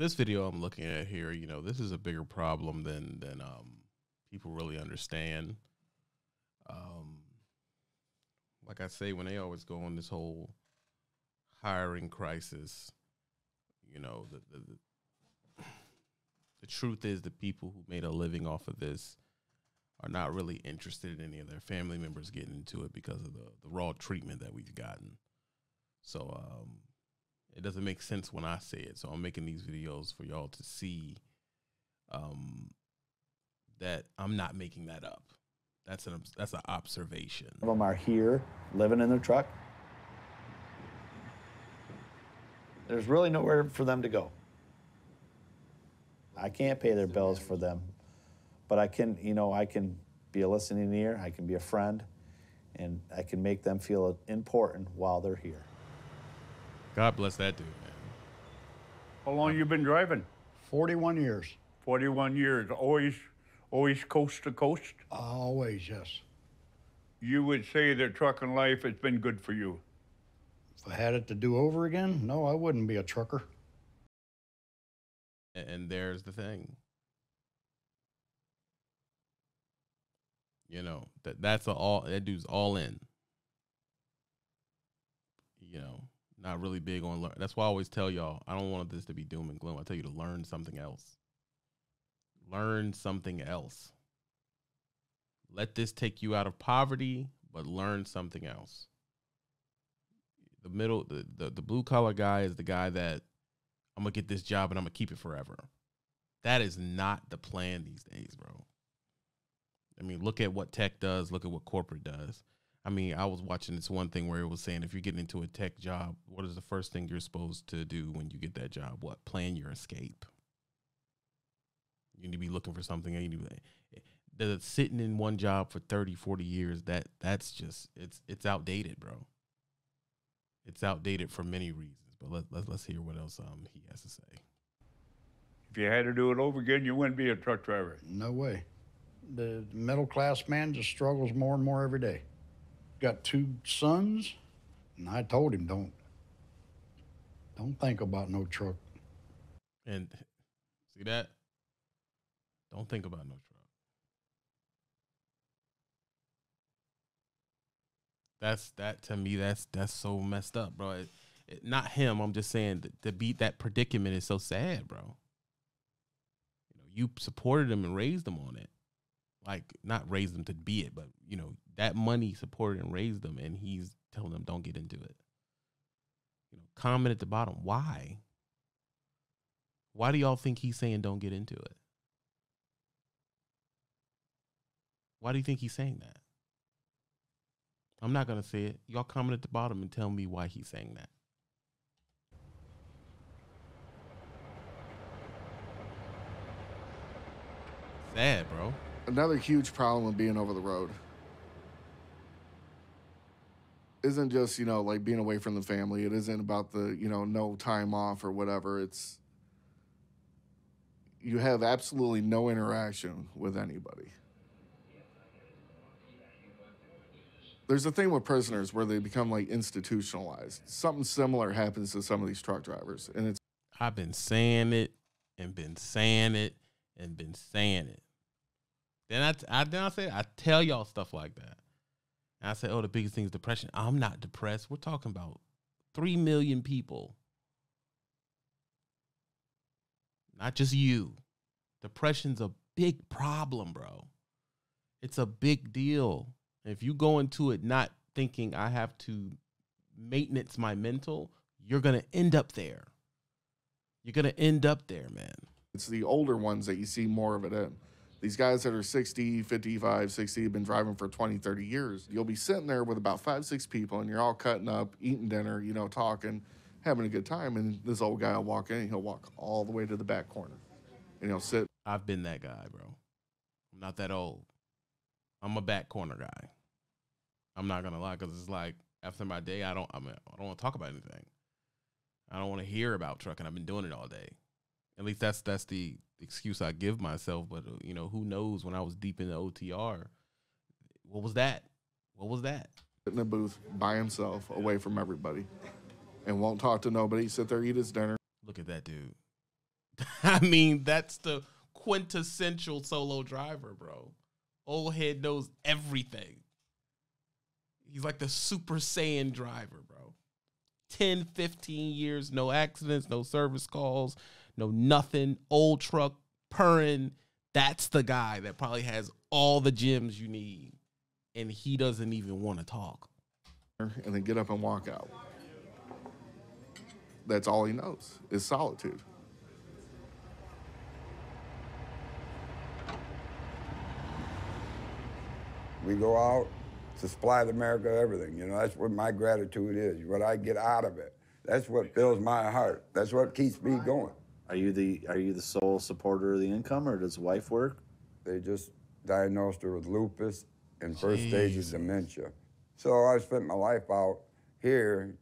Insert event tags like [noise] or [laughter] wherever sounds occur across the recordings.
this video I'm looking at here, you know, this is a bigger problem than than um, people really understand. Um, like I say, when they always go on this whole hiring crisis, you know, the, the, the, the truth is the people who made a living off of this are not really interested in any of their family members getting into it because of the, the raw treatment that we've gotten. So um, it doesn't make sense when I say it. So I'm making these videos for y'all to see um, that I'm not making that up. That's an that's an observation. of them are here living in their truck. There's really nowhere for them to go. I can't pay their bills for them, but I can, you know, I can be a listening ear, I can be a friend, and I can make them feel important while they're here. God bless that dude, man. How long you been driving? 41 years. 41 years. Always, always coast to coast. Always, yes. You would say that trucking life has been good for you. If I had it to do over again, no, I wouldn't be a trucker. And there's the thing. You know, that that's a all that dude's all in. You know, not really big on learn. That's why I always tell y'all, I don't want this to be doom and gloom. I tell you to learn something else. Learn something else. Let this take you out of poverty, but learn something else. The middle the, the, the blue collar guy is the guy that I'm gonna get this job and I'm gonna keep it forever. That is not the plan these days, bro. I mean, look at what tech does, look at what corporate does. I mean, I was watching this one thing where it was saying if you're getting into a tech job, what is the first thing you're supposed to do when you get that job? What? Plan your escape. You need to be looking for something. You need to be, the sitting in one job for 30, 40 years, that that's just it's it's outdated, bro. It's outdated for many reasons. But let, let, let's hear what else um he has to say. If you had to do it over again, you wouldn't be a truck driver. No way. The middle class man just struggles more and more every day. Got two sons, and I told him don't don't think about no truck. And see that? Don't think about no truck. That's that to me. That's that's so messed up, bro. It, it, not him. I'm just saying to beat that predicament is so sad, bro. You know, you supported him and raised him on it, like not raised them to be it, but you know that money supported and raised them, and he's telling them don't get into it. You know, comment at the bottom. Why? Why do y'all think he's saying don't get into it? Why do you think he's saying that? I'm not gonna say it. Y'all comment at the bottom and tell me why he's saying that. Sad, bro. another huge problem with being over the road isn't just you know like being away from the family it isn't about the you know no time off or whatever it's you have absolutely no interaction with anybody there's a thing with prisoners where they become like institutionalized something similar happens to some of these truck drivers and it's I've been saying it and been saying it and been saying it. Then I, I then I say I tell y'all stuff like that. And I said, oh, the biggest thing is depression. I'm not depressed. We're talking about three million people. Not just you. Depression's a big problem, bro. It's a big deal. If you go into it not thinking I have to maintenance my mental, you're gonna end up there. You're gonna end up there, man. It's the older ones that you see more of it in. These guys that are 60, 55, 60, have been driving for 20, 30 years. You'll be sitting there with about five, six people, and you're all cutting up, eating dinner, you know, talking, having a good time. And this old guy will walk in, and he'll walk all the way to the back corner. And he'll sit. I've been that guy, bro. I'm not that old. I'm a back corner guy. I'm not gonna lie, because it's like after my day, I don't. I mean, I don't want to talk about anything. I don't want to hear about trucking. I've been doing it all day. At least that's that's the excuse I give myself. But uh, you know, who knows? When I was deep in the OTR, what was that? What was that? in a booth by himself, away from everybody, and won't talk to nobody. Sit there, eat his dinner. Look at that dude. [laughs] I mean, that's the quintessential solo driver, bro. Old head knows everything. He's like the Super Saiyan driver, bro. 10, 15 years, no accidents, no service calls, no nothing. Old truck purring. That's the guy that probably has all the gems you need. And he doesn't even want to talk. and then get up and walk out. That's all he knows is solitude. We go out to supply the America everything. You know, that's what my gratitude is, what I get out of it. That's what fills my heart. That's what keeps me going. Are you the are you the sole supporter of the income, or does wife work? They just diagnosed her with lupus and first stage of dementia. So I spent my life out here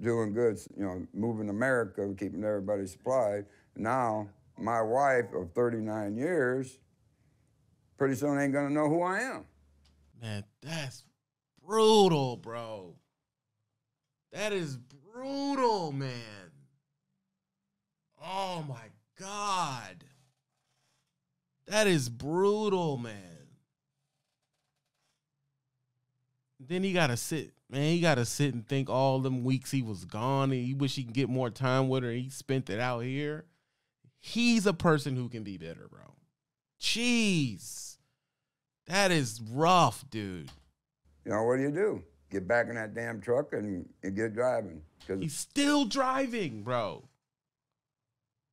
doing good, you know, moving America, keeping everybody supplied. Now, my wife of 39 years, pretty soon ain't gonna know who I am. Man, that's brutal, bro. That is brutal, man. Oh my God. That is brutal, man. Then he gotta sit, man. He gotta sit and think all them weeks he was gone and he wish he can get more time with her. He spent it out here. He's a person who can be better, bro. Jeez. That is rough, dude. You know, what do you do? Get back in that damn truck and, and get driving. Because He's still driving, bro.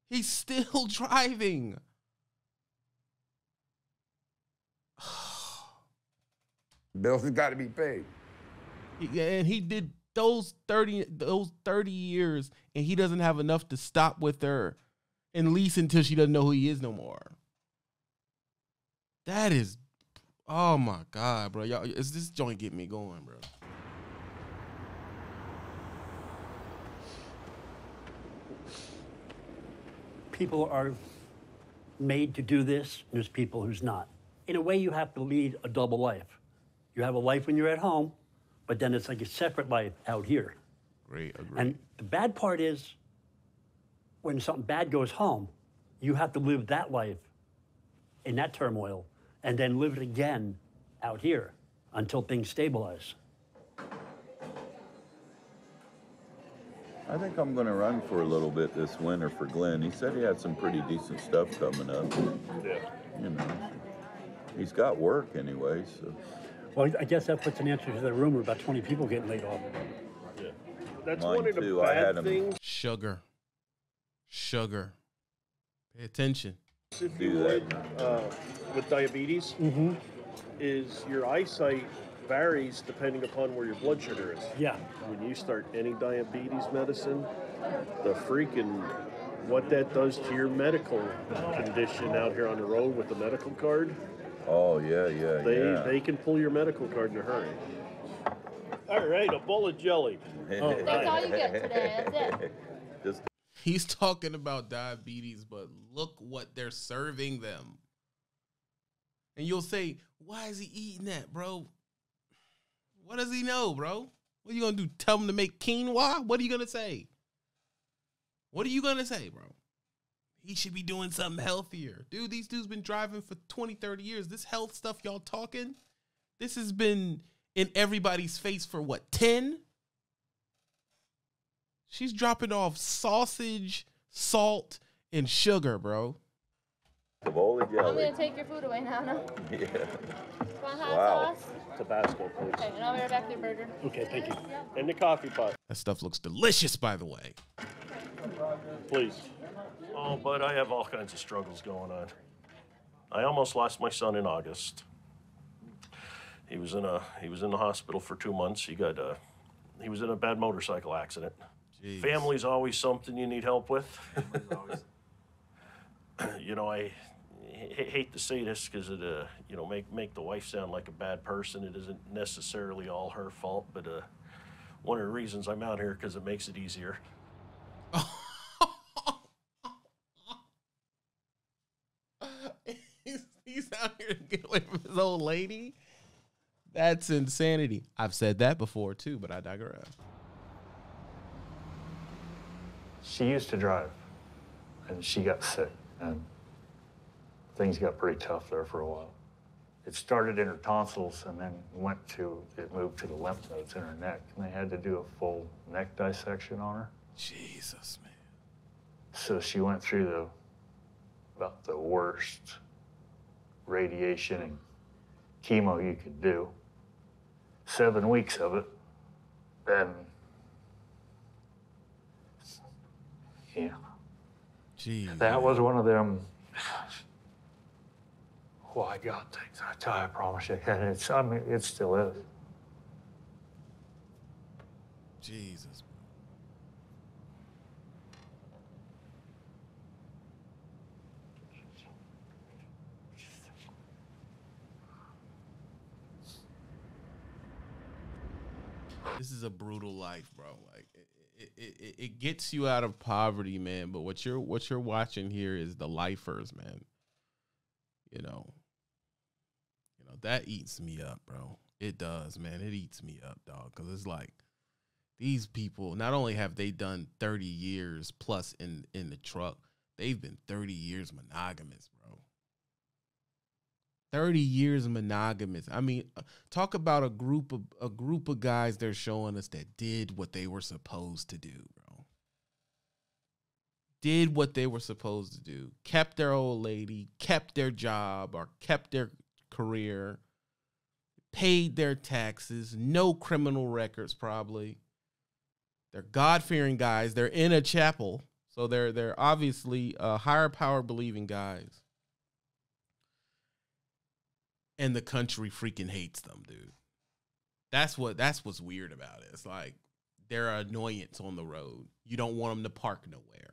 He's still [laughs] driving. [sighs] bills has got to be paid. And he did those 30 those 30 years and he doesn't have enough to stop with her at least until she doesn't know who he is no more. That is oh my god, bro. Y'all is this joint get me going, bro. People are made to do this, and there's people who's not. In a way, you have to lead a double life. You have a life when you're at home, but then it's like a separate life out here. Great, agree. And the bad part is when something bad goes home, you have to live that life in that turmoil and then live it again out here until things stabilize. I think I'm going to run for a little bit this winter for Glenn. He said he had some pretty decent stuff coming up. Yeah. You know, he's got work anyway, so. Well, I guess that puts an answer to the rumor about 20 people getting laid off. Yeah. That's Mine one of the too. I had bad 'em- things. Sugar. Sugar. Pay attention. If you that. would, uh, with diabetes, Mm-hmm. is your eyesight varies depending upon where your blood sugar is. Yeah. When you start any diabetes medicine, the freaking what that does to your medical condition out here on the road with the medical card, Oh yeah, yeah, they yeah. they can pull your medical card in a hurry. All right, a bowl of jelly. Oh, [laughs] That's all you get today. That's it. [laughs] Just He's talking about diabetes, but look what they're serving them. And you'll say, why is he eating that, bro? What does he know, bro? What are you gonna do? Tell him to make quinoa? What are you gonna say? What are you gonna say, bro? He should be doing something healthier. Dude, these dudes been driving for 20, 30 years. This health stuff y'all talking, this has been in everybody's face for what, 10? She's dropping off sausage, salt, and sugar, bro. A bowl of I'm gonna take your food away now. No. [laughs] Yeah. Want hot Wow. sauce? Tabasco, please. Okay, and I'll be right back with your burger. Okay, thank you. And the coffee pot, That stuff looks delicious, by the way. please. Oh, but I have all kinds of struggles going on. I almost lost my son in August. He was in a he was in the hospital for two months. He got uh, he was in a bad motorcycle accident. Jeez. Family's always something you need help with. [laughs] you know, I h- hate to say this because it uh, you know make make the wife sound like a bad person. It isn't necessarily all her fault, but uh, one of the reasons I'm out here because it makes it easier. [laughs] he's, he's out here to get away from his old lady. That's insanity. I've said that before too, but I digress. She used to drive. and she got sick, and things got pretty tough there for a while. It started in her tonsils and then went to, it moved to the lymph nodes in her neck, and they had to do a full neck dissection on her. Jesus, man. So she went through the about the worst radiation and chemo you could do. Seven weeks of it. And yeah. Jeez. That was one of them. Well, I got things. I tell you, I promise you. And it's, I mean, it still is. Jesus. This is a brutal life, bro. Like it, it, it, it gets you out of poverty, man. But what you're what you're watching here is the lifers, man. You know that eats me up, bro. It does, man. It eats me up, dog. Because it's like these people. Not only have they done thirty years plus in in the truck, they've been thirty years monogamous, bro. 30 years monogamous. I mean, uh, talk about a group of a group of guys they're showing us that did what they were supposed to do, bro. Did what they were supposed to do. Kept their old lady, kept their job or kept their career, paid their taxes, no criminal records probably. They're God-fearing guys. They're in a chapel. So they're they're obviously uh, higher power believing guys and the country freaking hates them, dude. That's what that's what's weird about it. It's like they're an annoyance on the road. You don't want them to park nowhere.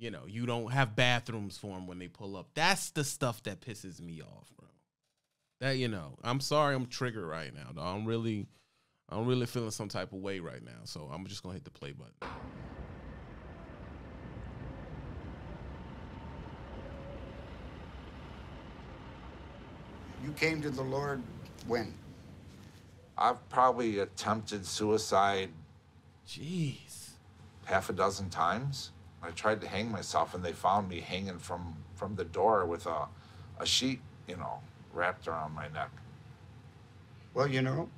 You know, you don't have bathrooms for them when they pull up. That's the stuff that pisses me off, bro. That you know, I'm sorry, I'm triggered right now. Though. I'm really, I'm really feeling some type of way right now. So I'm just gonna hit the play button. You came to the Lord when? I've probably attempted suicide. Jeez. Half a dozen times. I tried to hang myself, and they found me hanging from from the door with a a sheet, you know, wrapped around my neck. Well, you know,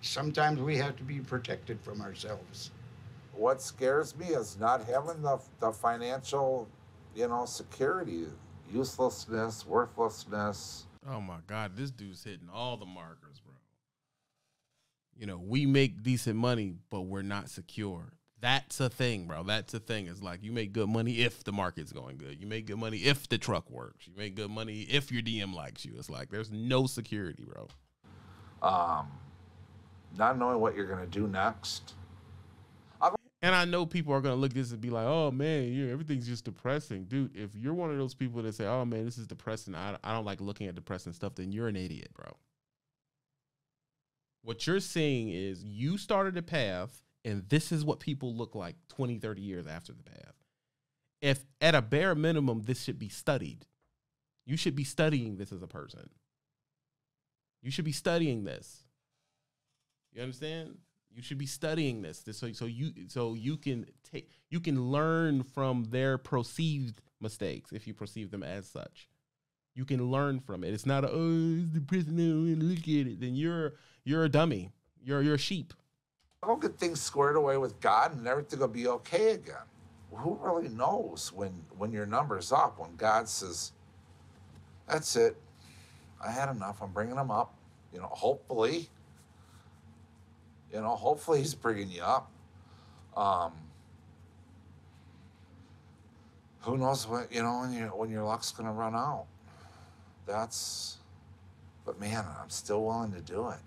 sometimes we have to be protected from ourselves. What scares me is not having the the financial, you know, security, uselessness, worthlessness. Oh my God, this dude's hitting all the markers, bro. You know, we make decent money, but we're not secure. That's a thing, bro. That's a thing. It's like you make good money if the market's going good. You make good money if the truck works. You make good money if your DM likes you. It's like there's no security, bro. Um, not knowing what you're gonna do next. And I know people are gonna look at this and be like, "Oh man, yeah, everything's just depressing, dude." If you're one of those people that say, "Oh man, this is depressing," I, I don't like looking at depressing stuff, then you're an idiot, bro. What you're seeing is you started a path, and this is what people look like 20, 30 years after the path. If at a bare minimum, this should be studied. You should be studying this as a person. You should be studying this. You understand? You should be studying this, this so so you so you can take you can learn from their perceived mistakes if you perceive them as such. You can learn from it. It's not a oh it's the prison look at it. Then you're you're a dummy. You're you're a sheep. I'll get things squared away with God, and everything will be okay again. Who really knows when when your number's up? When God says, "That's it, I had enough. I'm bringing them up." You know, hopefully. You know, hopefully he's bringing you up. Um, who knows what you know when you when your luck's gonna run out. That's, but man, I'm still willing to do it.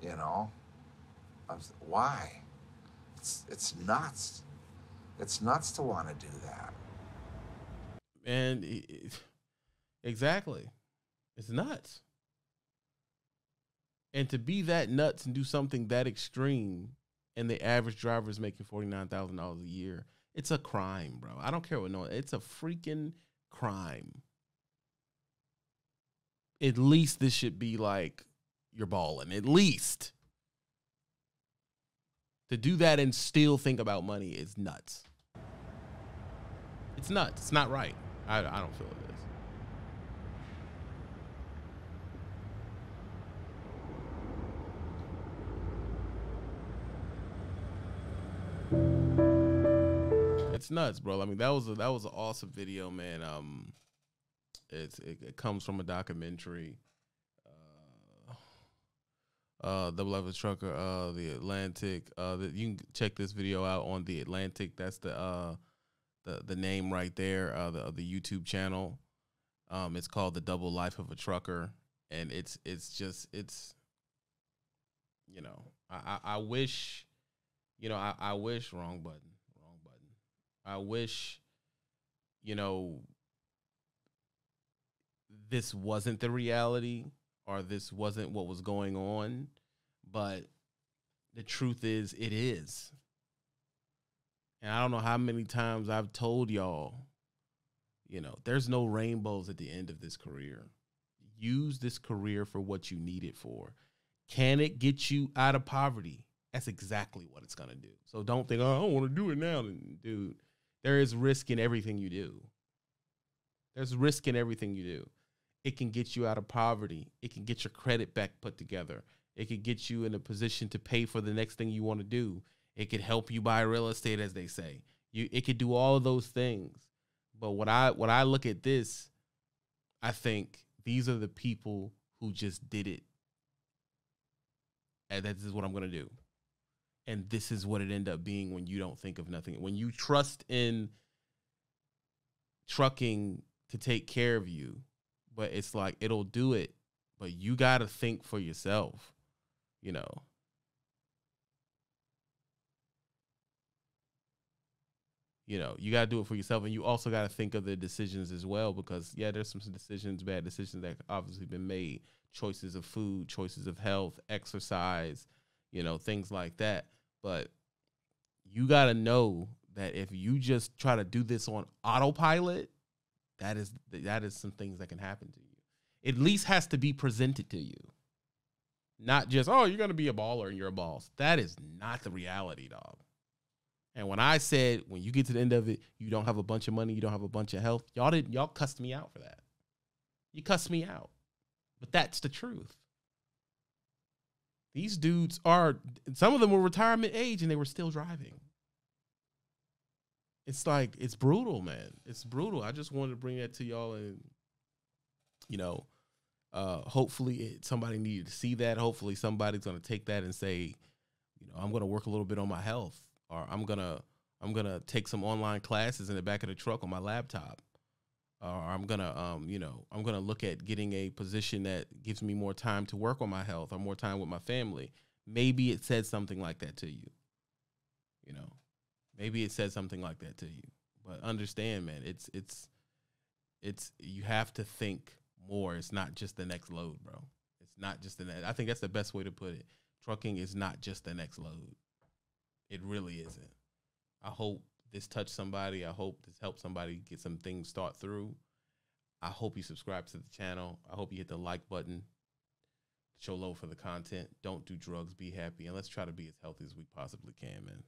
You know, I'm, why? It's it's nuts. It's nuts to want to do that. And it- exactly. It's nuts. And to be that nuts and do something that extreme and the average driver is making $49,000 a year, it's a crime, bro. I don't care what no, it's a freaking crime. At least this should be like you're balling. At least. To do that and still think about money is nuts. It's nuts. It's not right. I, I don't feel it is. It's nuts, bro. I mean, that was a, that was an awesome video, man. Um, it's it, it comes from a documentary. Uh, uh, the Beloved Trucker, uh, the Atlantic. Uh, the, you can check this video out on the Atlantic. That's the uh, the the name right there. Uh, the the YouTube channel. Um, it's called the Double Life of a Trucker, and it's it's just it's. You know, I I, I wish, you know, I, I wish wrong button, wrong button. I wish, you know, this wasn't the reality or this wasn't what was going on, but the truth is it is. And I don't know how many times I've told y'all, you know, there's no rainbows at the end of this career. Use this career for what you need it for. Can it get you out of poverty? That's exactly what it's gonna do. So don't think, oh, I don't want to do it now, dude. There is risk in everything you do. There's risk in everything you do. It can get you out of poverty. It can get your credit back put together. It could get you in a position to pay for the next thing you want to do. It could help you buy real estate, as they say. You it could do all of those things. But what I what I look at this, I think these are the people who just did it. And this is what I'm gonna do. And this is what it ended up being when you don't think of nothing. When you trust in trucking to take care of you, but it's like it'll do it, but you gotta think for yourself, you know. You know, you gotta do it for yourself, and you also gotta think of the decisions as well, because yeah, there's some decisions, bad decisions that obviously been made, choices of food, choices of health, exercise, you know, things like that. But you gotta know that if you just try to do this on autopilot, that is that is some things that can happen to you. At least has to be presented to you. Not just, oh, you're gonna be a baller and you're a boss. That is not the reality, dog. And when I said when you get to the end of it, you don't have a bunch of money, you don't have a bunch of health, y'all didn't y'all cussed me out for that. You cussed me out. But that's the truth. These dudes are some of them were retirement age and they were still driving. It's like it's brutal, man. It's brutal. I just wanted to bring that to y'all and you know, uh hopefully it, somebody needed to see that. Hopefully somebody's to take that and say, you know, I'm to work a little bit on my health or I'm to I'm to take some online classes in the back of the truck on my laptop. Or I'm to um, you know, I'm to look at getting a position that gives me more time to work on my health or more time with my family. Maybe it said something like that to you. You know, maybe it said something like that to you. But understand, man, it's it's it's you have to think more. It's not just the next load, bro. It's not just the next. I think that's the best way to put it. Trucking is not just the next load. It really isn't. I hope this touched somebody. I hope this helped somebody get some things thought through. I hope you subscribe to the channel. I hope you hit the like button. Show love for the content. Don't do drugs. Be happy. And let's try to be as healthy as we possibly can, man.